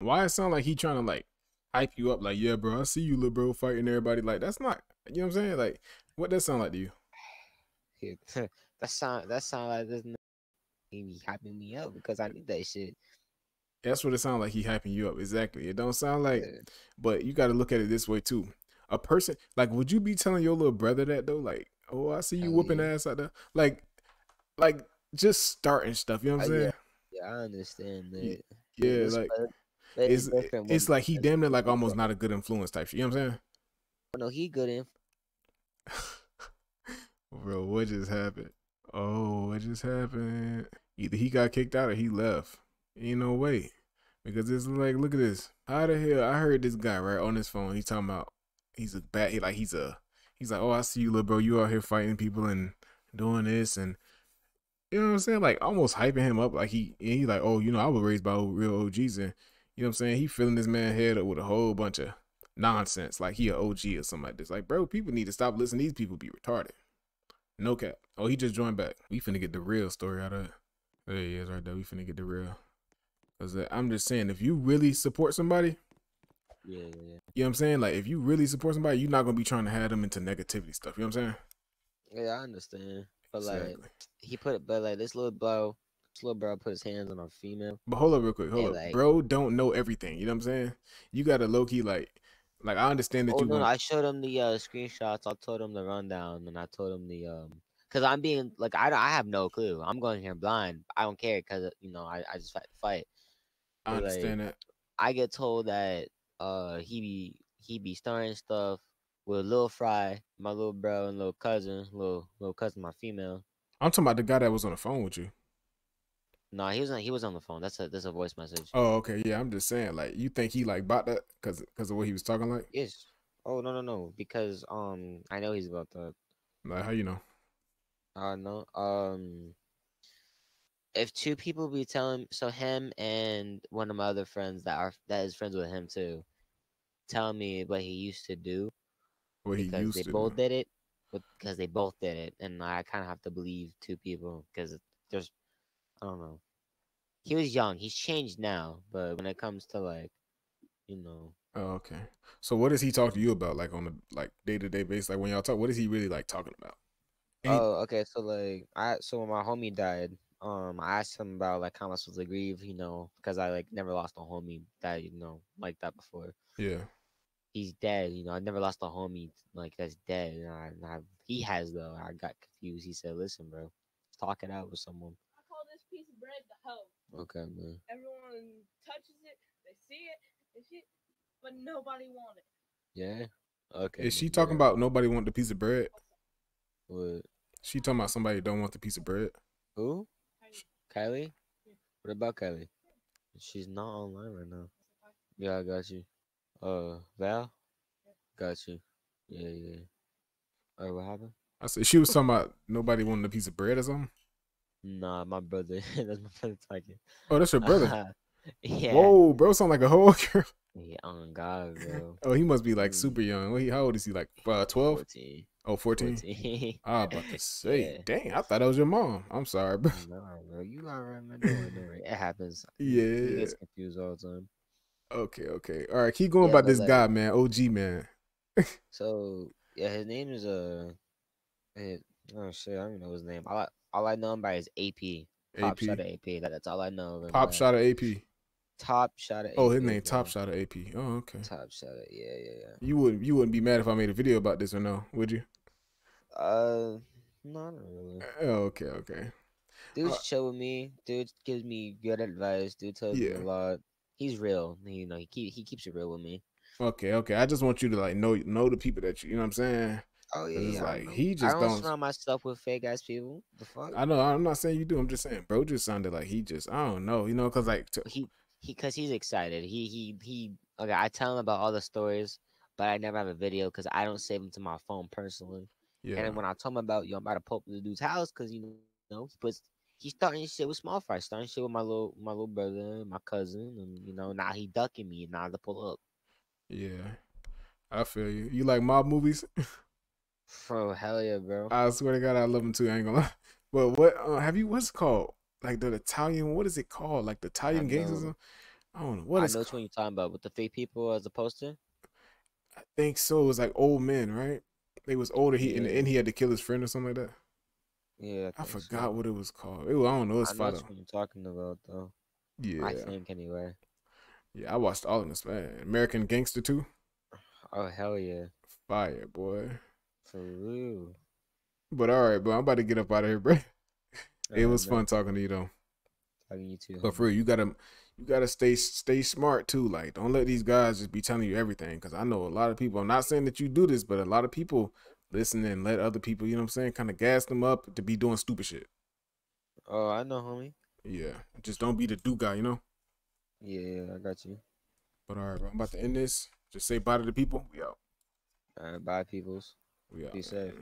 Why it sound like he trying to like hype you up? Like, yeah, bro, I see you, little bro, fighting everybody. Like, that's not. You know what I'm saying? Like, what that sound like to you? Yeah, that sound that sound like this. He be hyping me up because I need that shit. That's what it sounds like. He hyping you up. Exactly. It don't sound like. Yeah. But you got to look at it this way too. A person like, would you be telling your little brother that though? Like, oh, I see you whooping yeah. ass out there. Like, like just starting stuff. You know what I'm Uh, yeah. saying? Yeah, I understand that. Yeah, Yeah, like it's it's like he damn near like almost not a good influence type shit. You know what I'm saying? No, he good in. Bro, what just happened? Oh, what just happened? Either he got kicked out or he left. Ain't no way. Because it's like, look at this. How the hell? I heard this guy right on his phone. He talking about he's a bad. He like he's a. He's like, oh, I see you, little bro. You out here fighting people and doing this and you know what I'm saying? Like almost hyping him up. Like he he like, oh, you know, I was raised by real OGs and you know what I'm saying? He filling this man head up with a whole bunch of nonsense. Like he a OG or something like this. Like, bro, people need to stop listening. These people be retarded. No cap. Oh, he just joined back. We finna get the real story out of it. There he is right there. We finna get the real. Cause uh, I'm just saying, if you really support somebody, Yeah, yeah, yeah. you know what I'm saying? Like, if you really support somebody, you're not gonna be trying to have them into negativity stuff. You know what I'm saying? Yeah, I understand. But like he put it, but like this little bro, little bro put his hands on a female. But hold up real quick. Hold Yeah, up. like- Bro don't know everything. You know what I'm saying? You gotta low key like like I understand that Oh you no, no, I showed him the uh, screenshots. I told him the rundown, and I told him the um, cause I'm being like I, don't I have no clue. I'm going here blind. I don't care, cause you know I, I just fight fight. I like, understand that. I get told that uh he be he be starting stuff with Lil Fry, my little bro and little cousin, little little cousin, my female. I'm talking about the guy that was on the phone with you. No, he was on he was on the phone. That's a that's a voice message. Oh, okay. Yeah, I'm just saying, like, you think he like bought that because because of what he was talking like? Yes. Oh no no no because um I know he's about that. Like, how you know? Uh no. Um if two people be telling so him and one of my other friends that are that is friends with him too tell me what he used to do What he because used they to. both do. did it because they both did it and I kind of have to believe two people because there's I don't know. He was young. He's changed now, but when it comes to like you know Oh, okay. So what does he talk to you about, like on a like day to day basis? Like when y'all talk, what is he really like talking about? He- Oh, okay. So like, I so when my homie died, um, I asked him about like how am I supposed to grieve, you know, because I like never lost a homie that you know like that before. yeah. He's dead, you know. I never lost a homie like that's dead. And I, and I, he has though. I got confused. He said, "Listen, bro, talk it out with someone." I call this piece of bread the hoe. Okay, man. Everyone touches it, they see it, they see it, but nobody want it. Yeah. Okay. Is she man, talking yeah. about nobody want the piece of bread? what? She talking about somebody don't want the piece of bread? Who? Kylie. Kylie? What about Kylie? She's not online right now. Yeah, I got you. Uh, Val? Got you. Yeah, yeah. Alright, what happened? I said she was talking about nobody wanting a piece of bread or something. Nah, my brother. That's my brother talking. Oh, that's your brother. yeah. Whoa, bro, sound like a whole girl. Yeah, oh God, bro. Oh, he must be like Mm. super young. What he, how old is he? Like uh, 12? 14. Oh, 14? 14. I was about to say, Yeah. dang, I thought that was your mom. I'm sorry, bro. nah, bro. You alright, man. Don't worry. It happens. Yeah. He gets confused all the time. Okay, okay. All right, keep going Yeah, about this like- guy, man. OG, man. So yeah, his name is uh, eh, oh shit, I don't even know his name. All I, all I know him by is AP. Top AP. shot of AP. That, that's all I know. Pop shot of AP. Top shot of Oh, his AP, name Top. Shot of AP. Oh, okay. Top shot of yeah, yeah, yeah. You wouldn't you wouldn't be mad if I made a video about this or no? Would you? Uh, not really. Oh, okay, okay. Dude's Uh, chill with me. Dude gives me good advice. Dude tells me a lot. He's real. You know, he keep he keeps it real with me. Okay, okay. I just want you to like know know the people that you you know what I'm saying? Oh yeah, it's yeah, I like, he I just don't, don't- surround myself with fake ass people. The fuck. I know I'm not saying you do. I'm just saying, bro, just sounded like he just I don't know, you know, cause like to, he he because he's excited. He he he. Okay, I tell him about all the stories, but I never have a video because I don't save them to my phone personally. yeah, And then when I told him about yo, I'm about to pull up the dude's house because you know he puts he's starting shit with small fry, starting shit with my little my little brother, my cousin, and you know now he ducking me and now to pull up. yeah. I feel you. You like mob movies? Bro, hell yeah, bro. I swear to God, I love them too. I ain't gonna lie. But what uh, have you? What's it called? Like the Italian? What is it called? Like the Italian gangs or know. I don't know what I it's know which one you're talking about with the three people as a poster. I think so. It was like old men, right? They was older. He in the Yeah. end he had to kill his friend or something like that. Yeah, I so. forgot what it was called. It was, I don't know. It's I fire. which you're talking about though. Yeah, I think anyway. yeah. I watched all of this, man. American Gangster too. Oh hell yeah, Fire, boy. For real. But all right, bro. I'm about to get up out of here, bro. It was fun talking to you though. Talking to you too. But for real, you gotta you gotta stay stay smart too. Like, don't let these guys just be telling you everything. Because I know a lot of people. I'm not saying that you do this, but a lot of people listen and let other people. You know what I'm saying? Kind of gas them up to be doing stupid shit. Oh, I know, homie. Yeah, just don't be the do guy. You know. Yeah, I got you. But all right, bro. I'm about to end this. Just say bye to the people. We out. Alright, bye, peoples. We out. Be safe.